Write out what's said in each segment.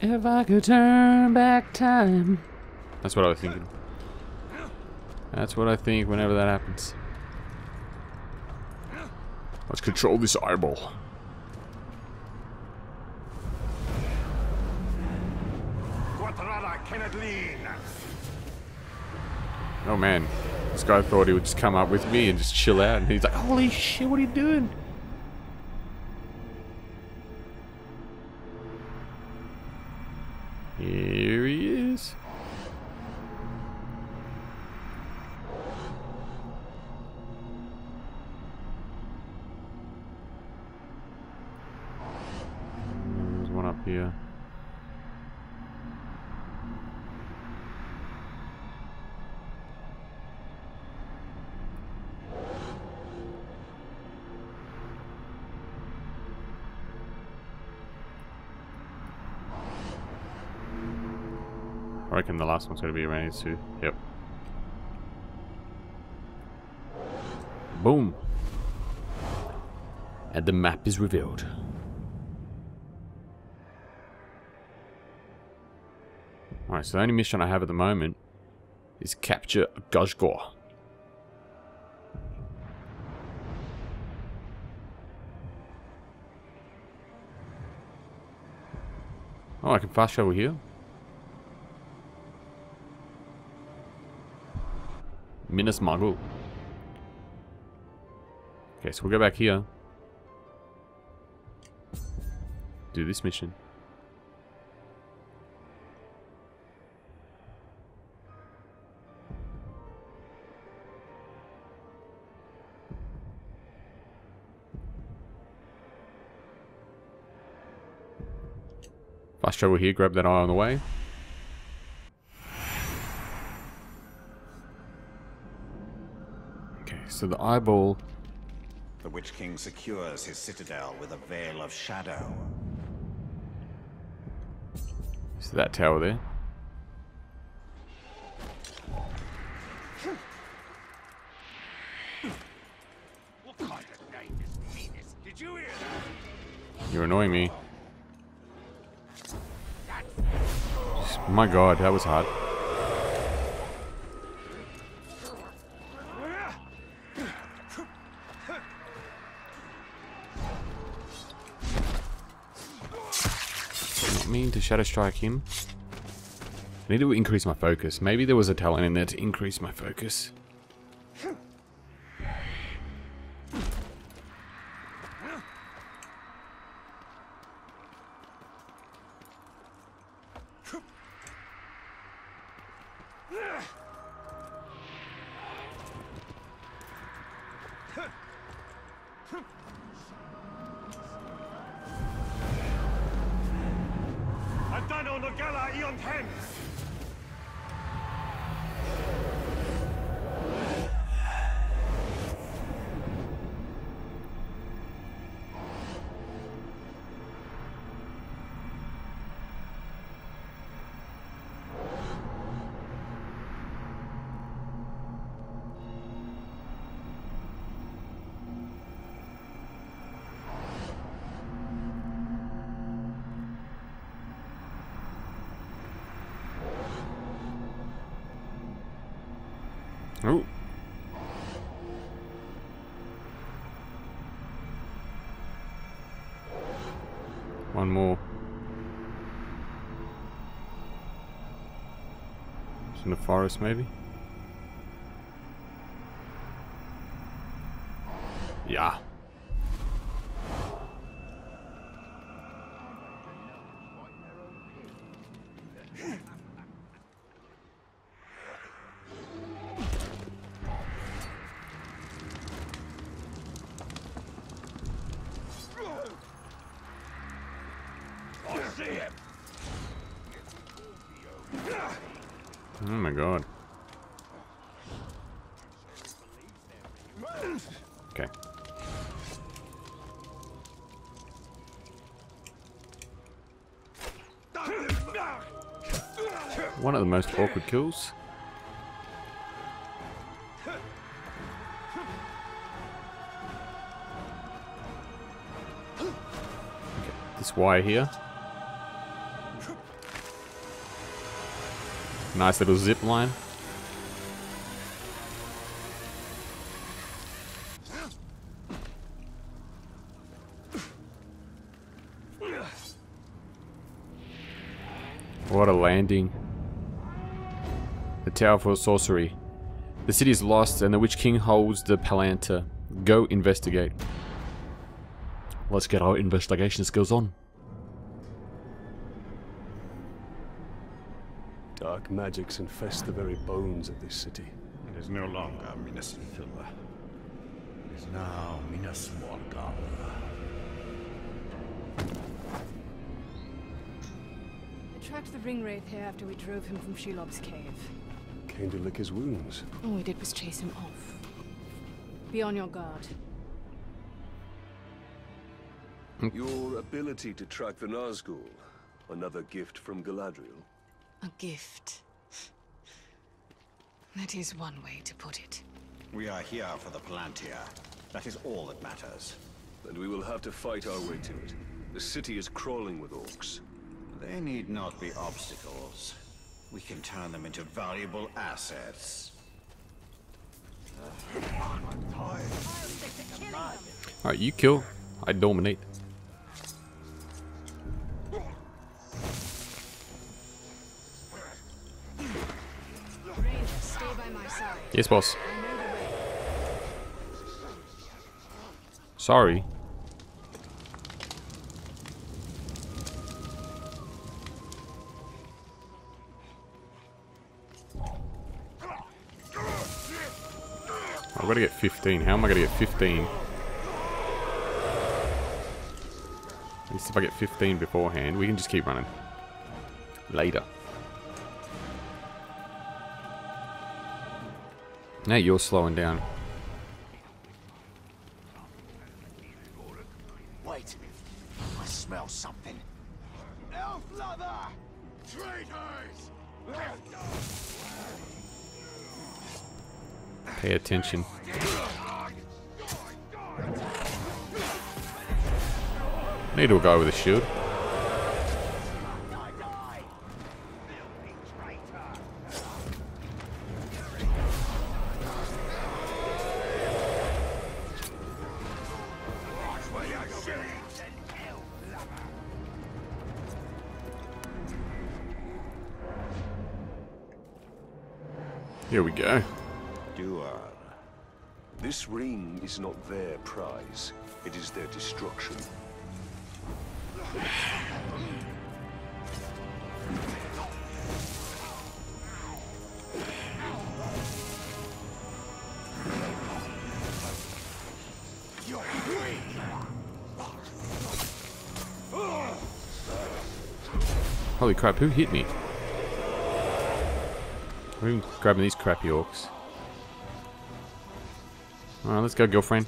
If I could turn back time. That's what I was thinking. That's what I think whenever that happens. Let's control this eyeball. Oh man, this guy thought he would just come up with me and just chill out, and he's like, "Holy shit, what are you doing?" Here he is. There's one up here. I reckon the last one's going to be around here too. Yep. Boom. And the map is revealed. So the only mission I have at the moment is capture Gajgor. Oh, I can fast travel here. Minas Morgul. Okay, so we'll go back here. Do this mission. Travel here, grab that eye on the way. Okay, so the eyeball The Witch King secures his citadel with a veil of shadow. is that tower there. What kind of name is Venus? Did you hear that? You're annoying me. My god, that was hard. Not mean to shadow strike him. I need to increase my focus. Maybe there was a talent in there to increase my focus. Oh. One more. It's in the forest, maybe? One of the most awkward kills. Okay, this wire here. Nice little zip line. What a landing. The Tower for Sorcery. The city is lost and the Witch King holds the Palantir. Go investigate. Let's get our investigation skills on. Dark magics infest the very bones of this city. It is no longer Minas Ithil. It is now Minas Morgul. I tracked the ring wraith here after we drove him from Shelob's cave. Came to lick his wounds. All we did was chase him off. Be on your guard. Your ability to track the Nazgul. Another gift from Galadriel. A gift. That is one way to put it. We are here for the Palantir. That is all that matters. And we will have to fight our way to it. The city is crawling with orcs. They need not be obstacles. We can turn them into valuable assets. Alright, you kill. I dominate. Stay by my side. Yes, boss. I know the way. Sorry. I've got to get 15. How am I going to get 15? At least if I get 15 beforehand, we can just keep running. Later. Now you're slowing down. Wait. I smell something. Elf lover! Traitors! Pay attention. Need to go with a shield. Here we go. This ring is not their prize. It is their destruction. Holy crap, who hit me? Who's grabbing these crappy orcs? Alright, let's go, girlfriend.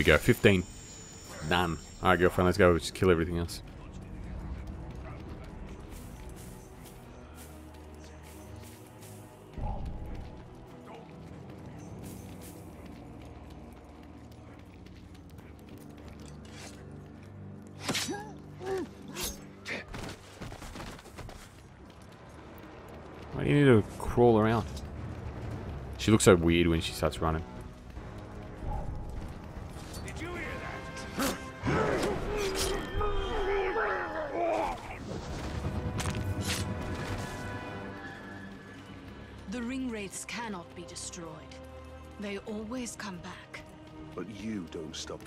We go, 15. Done. Alright, girlfriend, let's go. Just kill everything else. Why do you need to crawl around? She looks so weird when she starts running.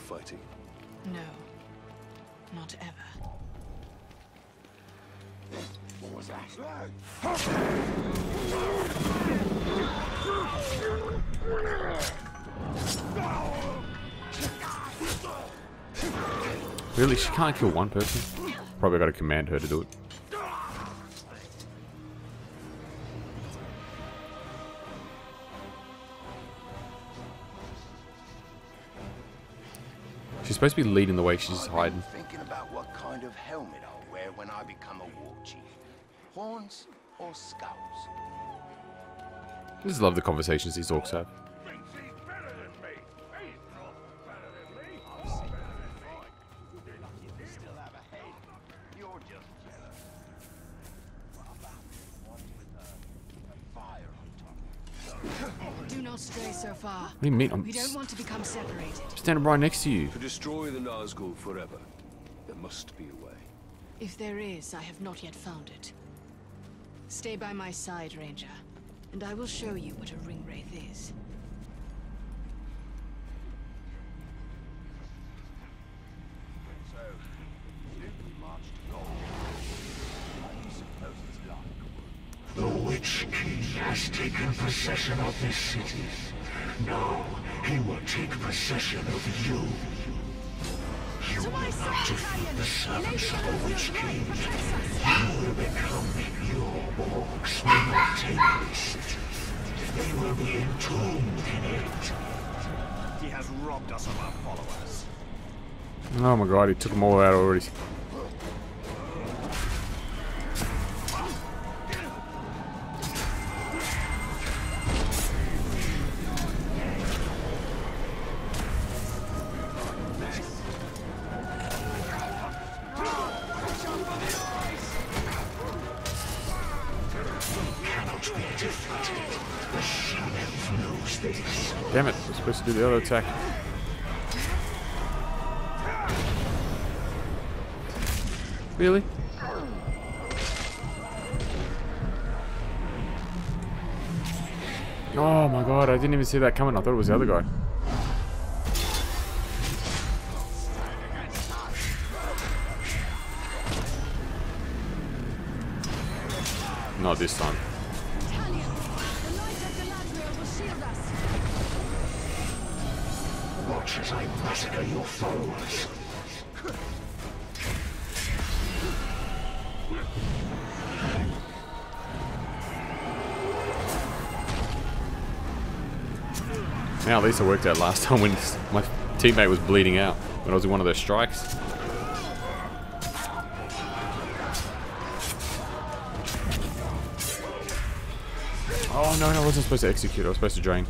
Fighting. No. Not ever. What was that? Really? She can't kill one person? Probably got to command her to do it. Supposed to be leading the way, she's just hiding. Thinking about what kind of helmet I'll wear when I become a war chief? Horns or skulls? I just love the conversations these orcs have. On top? Not stray so far. What do you mean? I'm We don't want to become separated. standing right next to you. To destroy the Nazgul forever, there must be a way. If there is, I have not yet found it. Stay by my side, Ranger, and I will show you what a ring wraith is. Possession of this city. Now he will take possession of you. You will not defeat the servants of the Witch King. You will become your orcs will not take this. They will be entombed in it. He has robbed us of our followers. Oh my god, he took them all out already. The other attack. Really? Oh my god, I didn't even see that coming. I thought it was the other guy. Not this time. Massacre your followers. Now at least I worked out last time when my teammate was bleeding out when I was in one of those strikes. Oh no, no, I wasn't supposed to execute. I was supposed to drain.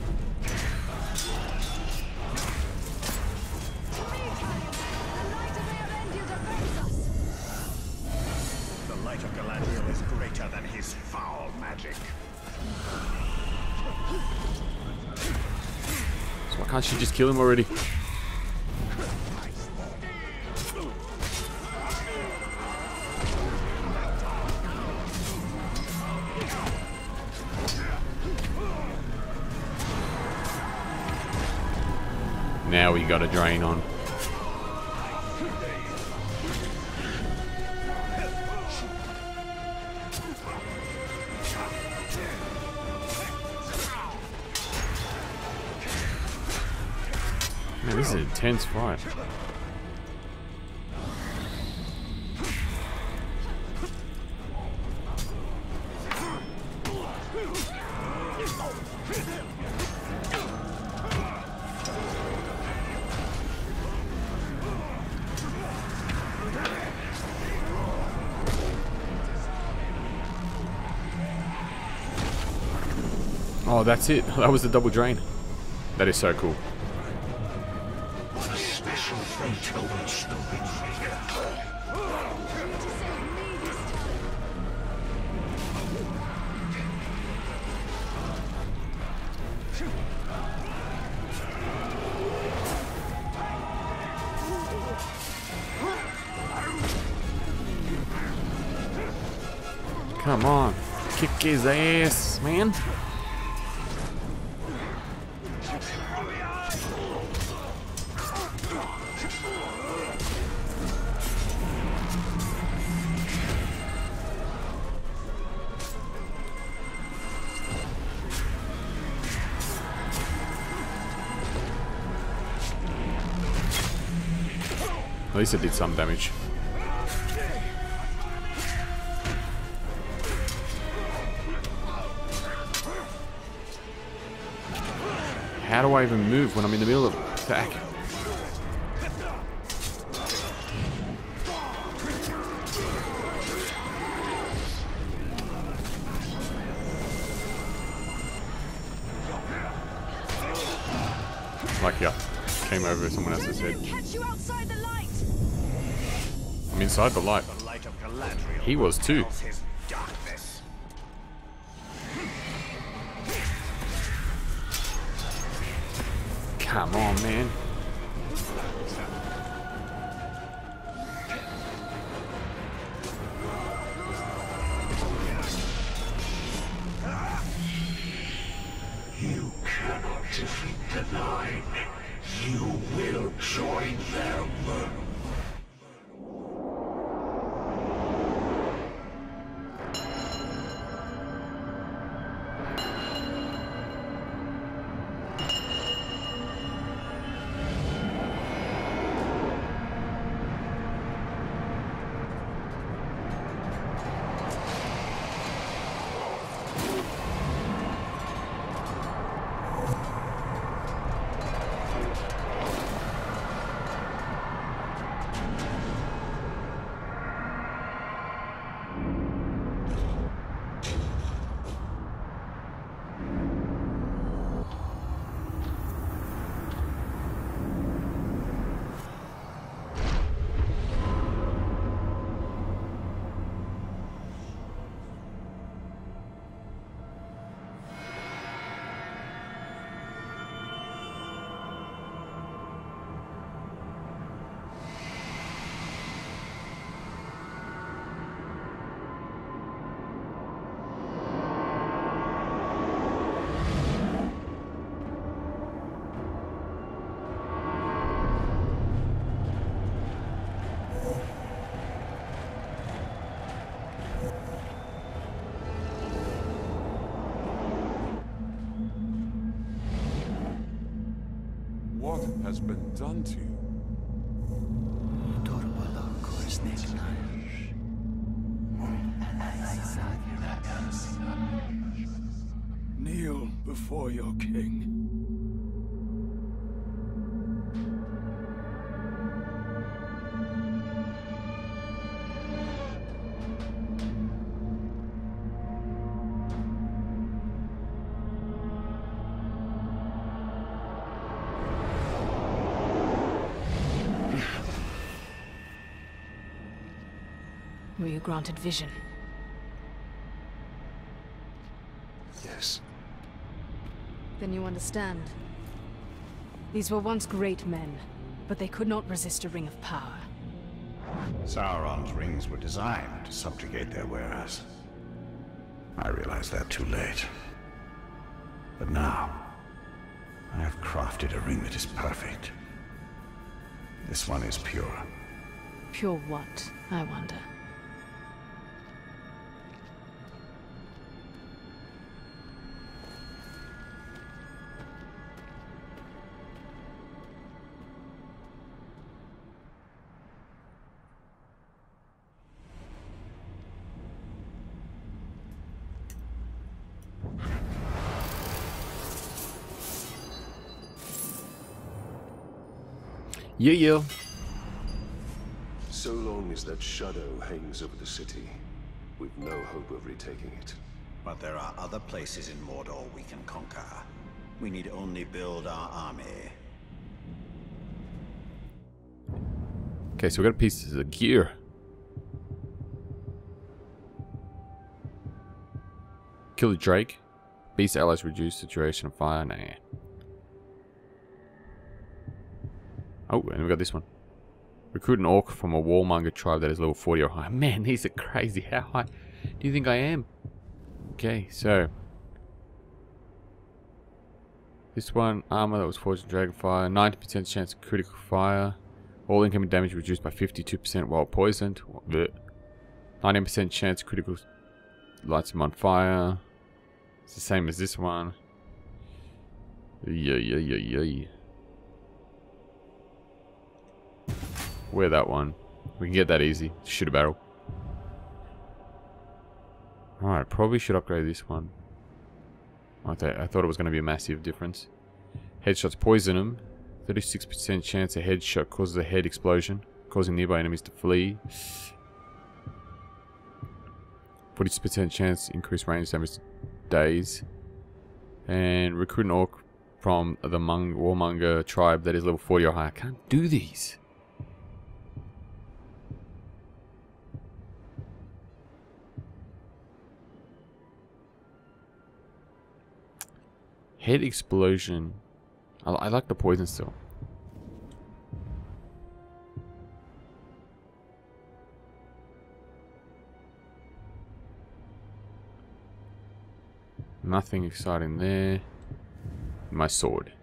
Just kill him already? Man, this is an intense fight. Oh, that's it. That was the double drain. That is so cool. Come on. Kick his ass, man. At least it did some damage. How do I even move when I'm in the middle of an attack? Like, yeah, came over someone else's head. I'm inside the light. He was too. Come on, man. You cannot defeat the Nine. You has been done to you? Kneel before your king. Were you granted vision? Yes. Then you understand. These were once great men, but they could not resist a ring of power. Sauron's rings were designed to subjugate their wearers. I realized that too late. But now, I have crafted a ring that is perfect. This one is pure. Pure what, I wonder. Yeah, yeah. So long as that shadow hangs over the city, we've no hope of retaking it. But there are other places in Mordor we can conquer. We need only build our army. Okay, so we got pieces of gear. Kill the Drake. Beast allies reduce the duration of fire. Nah. Oh, and we got this one. Recruit an orc from a warmonger tribe that is level 40 or higher. Man, these are crazy. How high do you think I am? Okay, so. This one, armor that was forged in Dragonfire. 90% chance of critical fire. All incoming damage reduced by 52% while poisoned. 19% chance critical lights him on fire. It's the same as this one. Yeah, yeah, yeah, yeah. Wear that one. We can get that easy. Shoot a barrel. Alright, probably should upgrade this one. I, th I thought it was going to be a massive difference. Headshots poison him. 36% chance a headshot causes a head explosion, causing nearby enemies to flee. 40% chance increased range damage days. And recruit an orc from the Mung Warmonger tribe that is level 40 or higher. I can't do these. Head explosion. I, I like the poison still. Nothing exciting there. My sword.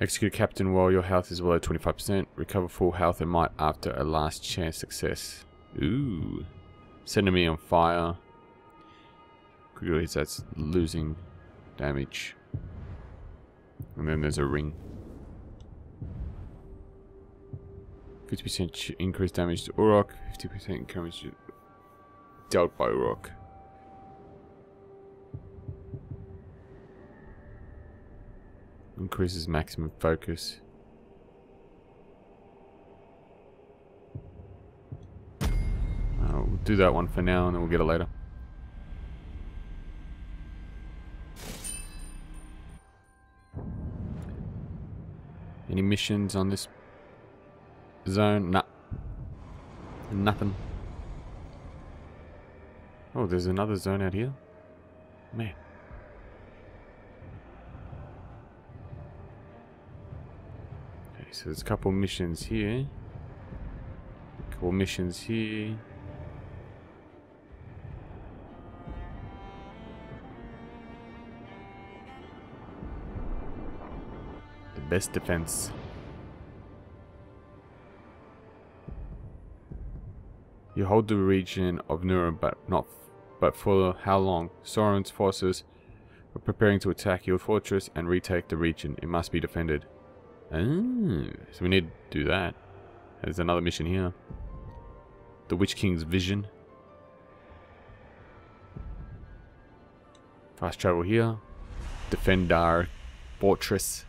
Execute captain while your health is below 25%. Recover full health and might after a last chance success. Ooh. Send me on fire. Quickly, that's losing damage. And then there's a ring. 50% increased damage to Uruk, 50% damage dealt by Uruk. Increases maximum focus. We'll do that one for now and then we'll get it later. Any missions on this zone? Nah. Nothing. Oh, there's another zone out here? Man. Okay, so there's a couple missions here. A couple missions here. Best defense. You hold the region of Nurnen, but not, but for how long? Sauron's forces are preparing to attack your fortress and retake the region. It must be defended. Oh, so we need to do that. There's another mission here. The Witch King's vision. Fast travel here. Defend our fortress.